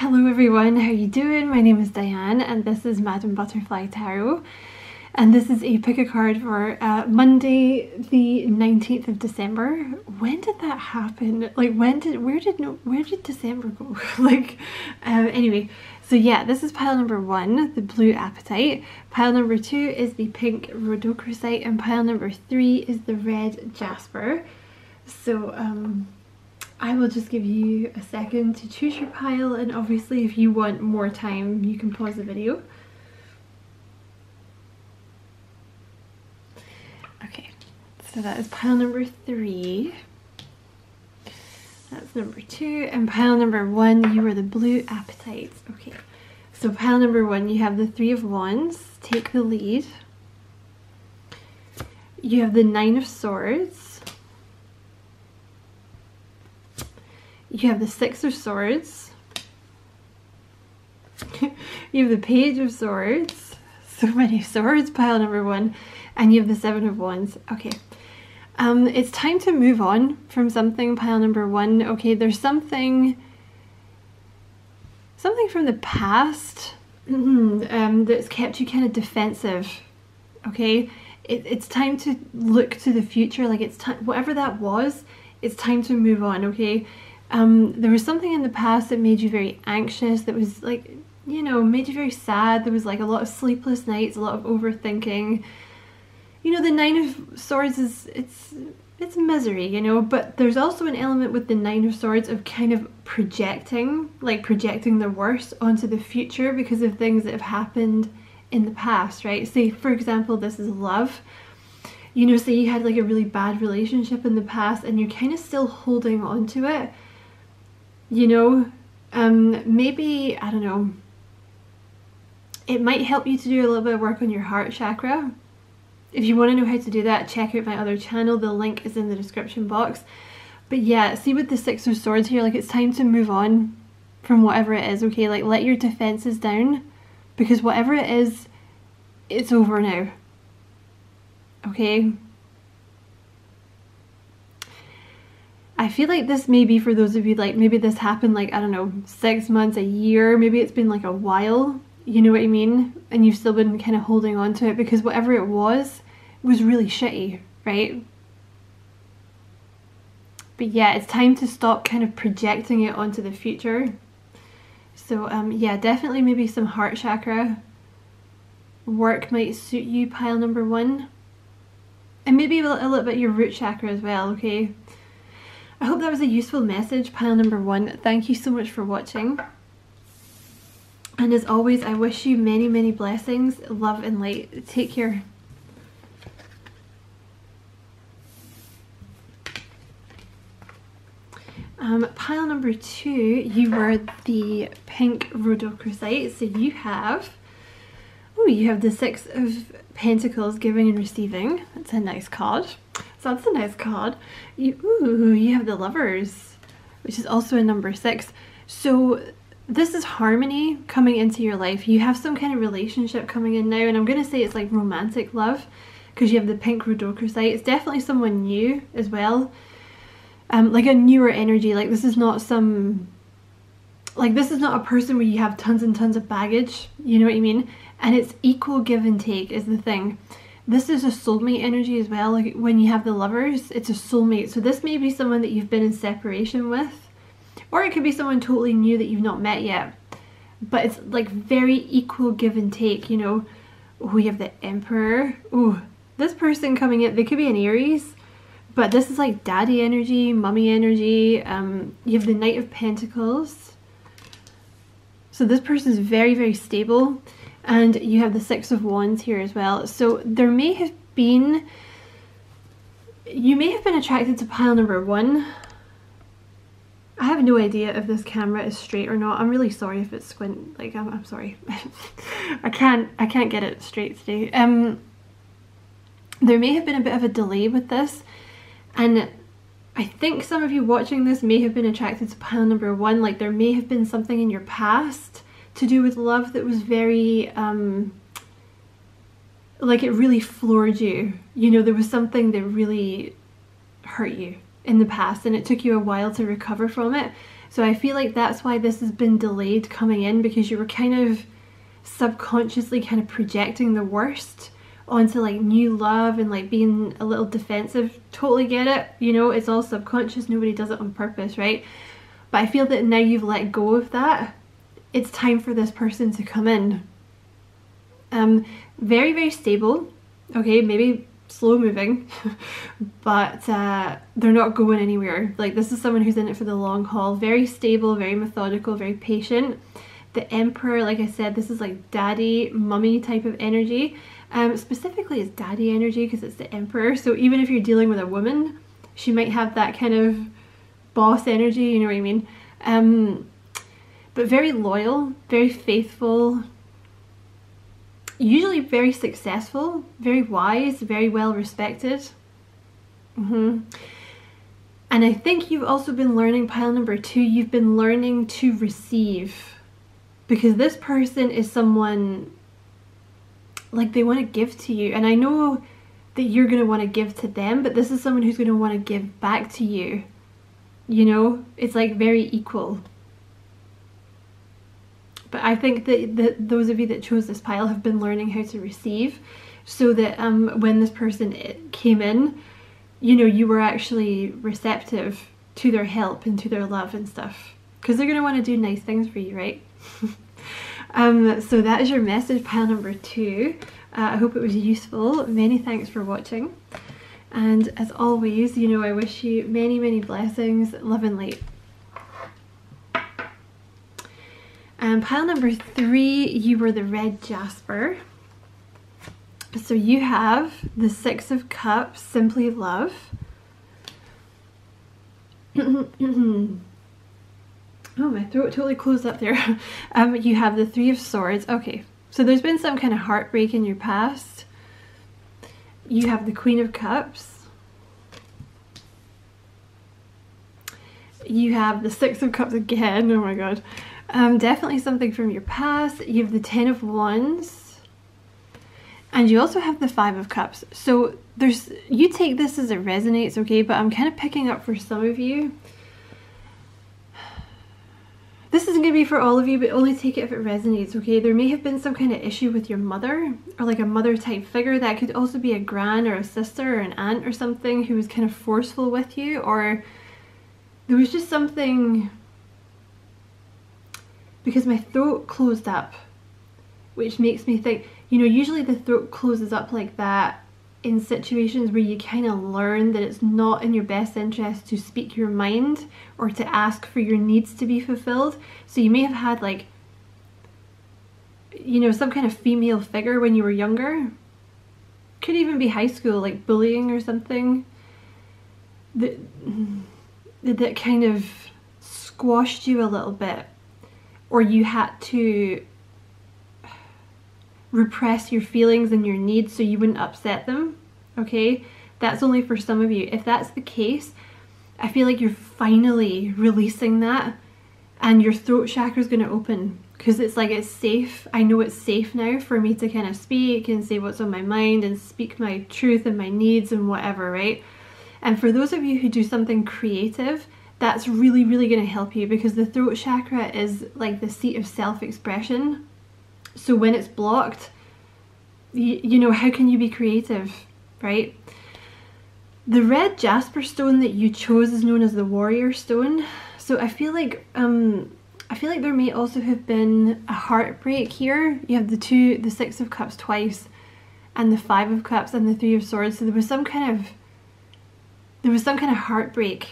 Hello everyone, how are you doing? My name is Diane and this is Madame Butterfly Tarot and this is a pick a card for uh, Monday the 19th of December. When did that happen? Like when did, where did, no, where did December go? like, uh, anyway, so yeah, this is pile number one, the blue apatite. Pile number two is the pink rhodochrosite and pile number three is the red jasper. So, um, I will just give you a second to choose your pile and obviously if you want more time you can pause the video. Okay, so that is pile number three. That's number two. And pile number one, you are the blue apatite. Okay, so pile number one, you have the three of wands, take the lead. You have the nine of swords, You have the Six of Swords. you have the Page of Swords. So many swords, pile number one. And you have the Seven of Wands. Okay. Um, it's time to move on from something, pile number one. Okay, there's something, something from the past um, that's kept you kind of defensive. Okay, it, it's time to look to the future. Like it's time, whatever that was, it's time to move on. Okay, um, there was something in the past that made you very anxious, that was like, you know, made you very sad. There was like a lot of sleepless nights, a lot of overthinking. You know, the Nine of Swords is, it's, it's misery, you know, but there's also an element with the Nine of Swords of kind of projecting, like projecting the worst onto the future because of things that have happened in the past, right? Say, for example, this is love you know, say you had like a really bad relationship in the past and you're kind of still holding on to it you know, um, maybe, I don't know, it might help you to do a little bit of work on your heart chakra. If you want to know how to do that, check out my other channel. The link is in the description box. But yeah, see with the Six of Swords here, like it's time to move on from whatever it is, okay? Like let your defenses down because whatever it is, it's over now. Okay? I feel like this may be for those of you like maybe this happened like I don't know six months a year maybe it's been like a while you know what I mean? And you've still been kind of holding on to it because whatever it was it was really shitty right? But yeah it's time to stop kind of projecting it onto the future. So um yeah definitely maybe some heart chakra work might suit you pile number one. And maybe a little bit your root chakra as well okay I hope that was a useful message, pile number one. Thank you so much for watching. And as always, I wish you many, many blessings, love and light. Take care. Um, pile number two, you were the pink rhodochrosite. So you have, oh, you have the Six of Pentacles, giving and receiving. That's a nice card. So that's a nice card. You, ooh, you have the lovers, which is also a number six. So this is harmony coming into your life. You have some kind of relationship coming in now, and I'm going to say it's like romantic love because you have the pink rhodochrosite. It's definitely someone new as well. Um, like a newer energy. Like this is not some like this is not a person where you have tons and tons of baggage you know what I mean and it's equal give and take is the thing this is a soulmate energy as well. Like when you have the lovers, it's a soulmate. So this may be someone that you've been in separation with. Or it could be someone totally new that you've not met yet. But it's like very equal give and take, you know. We have the Emperor. Ooh, this person coming in, they could be an Aries. But this is like daddy energy, mummy energy. Um, you have the Knight of Pentacles. So this person is very, very stable and you have the Six of Wands here as well. So there may have been, you may have been attracted to pile number one. I have no idea if this camera is straight or not. I'm really sorry if it's squint, like I'm, I'm sorry. I can't, I can't get it straight today. Um, there may have been a bit of a delay with this and I think some of you watching this may have been attracted to pile number one. Like there may have been something in your past to do with love that was very um, like it really floored you you know there was something that really hurt you in the past and it took you a while to recover from it So I feel like that's why this has been delayed coming in because you were kind of subconsciously kind of projecting the worst onto like new love and like being a little defensive. Totally get it. You know, it's all subconscious. Nobody does it on purpose, right? But I feel that now you've let go of that. It's time for this person to come in. Um, very, very stable. Okay, maybe slow moving, but uh, they're not going anywhere. Like this is someone who's in it for the long haul. Very stable, very methodical, very patient. The Emperor, like I said, this is like daddy, mummy type of energy. Um, specifically it's daddy energy because it's the Emperor. So even if you're dealing with a woman, she might have that kind of boss energy, you know what I mean? Um, but very loyal, very faithful, usually very successful, very wise, very well respected. Mm -hmm. And I think you've also been learning, pile number two, you've been learning to receive. Because this person is someone, like they want to give to you. And I know that you're going to want to give to them, but this is someone who's going to want to give back to you. You know, it's like very equal. But I think that, that those of you that chose this pile have been learning how to receive so that um, when this person eh, came in, you know, you were actually receptive to their help and to their love and stuff. Because they're going to want to do nice things for you, right? um, so that is your message pile number two. Uh, I hope it was useful. Many thanks for watching. And as always, you know, I wish you many, many blessings, love and light. And pile number three, you were the red jasper. So you have the Six of Cups, Simply Love. oh, my throat totally closed up there. um, you have the Three of Swords. Okay, so there's been some kind of heartbreak in your past. You have the Queen of Cups. You have the Six of Cups again. Oh my god. Um, definitely something from your past. You have the Ten of Wands. And you also have the Five of Cups. So there's, you take this as it resonates, okay? But I'm kind of picking up for some of you. This isn't going to be for all of you, but only take it if it resonates, okay? There may have been some kind of issue with your mother or like a mother type figure. That could also be a gran or a sister or an aunt or something who was kind of forceful with you or there was just something because my throat closed up which makes me think you know usually the throat closes up like that in situations where you kind of learn that it's not in your best interest to speak your mind or to ask for your needs to be fulfilled. So you may have had like you know some kind of female figure when you were younger. Could even be high school like bullying or something. That that kind of squashed you a little bit or you had to repress your feelings and your needs so you wouldn't upset them, okay? That's only for some of you. If that's the case, I feel like you're finally releasing that and your throat chakra is going to open because it's like it's safe. I know it's safe now for me to kind of speak and say what's on my mind and speak my truth and my needs and whatever, right? And for those of you who do something creative, that's really, really going to help you because the throat chakra is like the seat of self-expression. So when it's blocked, you, you know, how can you be creative, right? The red jasper stone that you chose is known as the warrior stone. So I feel like um, I feel like there may also have been a heartbreak here. You have the two, the six of cups twice, and the five of cups and the three of swords. So there was some kind of there was some kind of heartbreak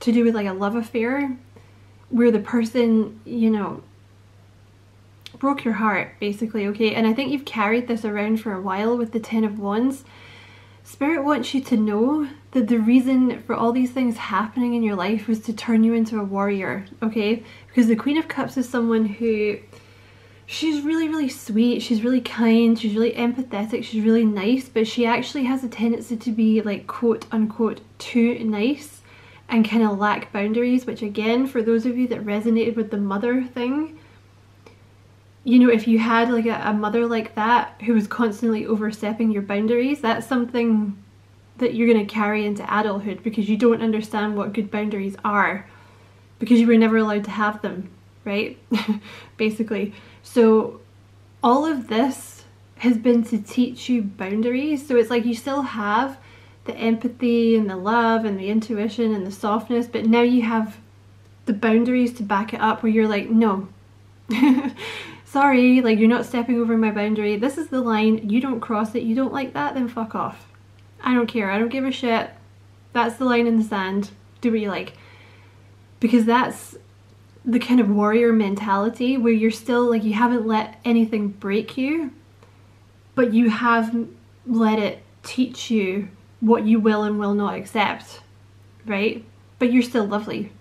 to do with like a love affair where the person, you know, broke your heart basically, okay? And I think you've carried this around for a while with the Ten of Wands. Spirit wants you to know that the reason for all these things happening in your life was to turn you into a warrior, okay? Because the Queen of Cups is someone who she's really really sweet she's really kind she's really empathetic she's really nice but she actually has a tendency to be like quote unquote too nice and kind of lack boundaries, which again, for those of you that resonated with the mother thing, you know, if you had like a, a mother like that who was constantly overstepping your boundaries, that's something that you're going to carry into adulthood because you don't understand what good boundaries are. because you were never allowed to have them, right? Basically. So all of this has been to teach you boundaries. So it's like you still have the empathy and the love and the intuition and the softness, but now you have the boundaries to back it up where you're like, no, sorry, like you're not stepping over my boundary. This is the line. You don't cross it. You don't like that, then fuck off. I don't care. I don't give a shit. That's the line in the sand. Do what you like. Because that's the kind of warrior mentality where you're still like you haven't let anything break you, but you have let it teach you what you will and will not accept, right? But you're still lovely.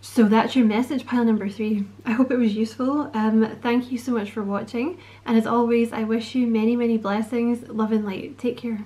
So that's your message, pile number three. I hope it was useful. Um, thank you so much for watching. And as always, I wish you many, many blessings, love and light. Take care.